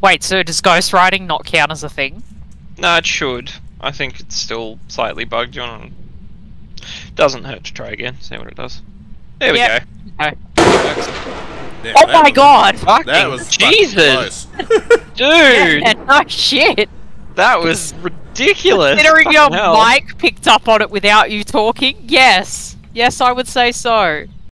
Wait, so does ghost riding not count as a thing? No, it should. I think it's still slightly bugged. You want Doesn't hurt to try again. See what it does. There we yep. go. Okay. Damn, Oh my was- god! Fucking That was Jesus, dude, Yeah, no shit! that was ridiculous. Considering your hell. mic picked up on it without you talking, yes. Yes, I would say so.